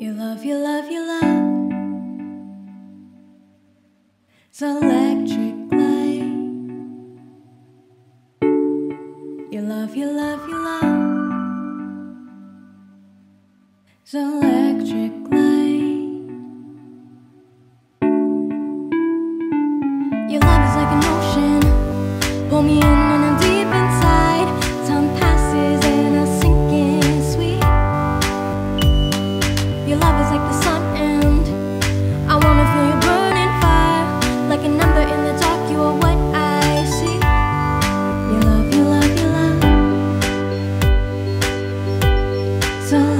You love, you love, you love. It's electric light. You love, you love, you love. It's electric light. Your love is like an ocean. Pull me in. I wanna feel burning fire Like a number in the dark, you are what I see. Love, love, love. So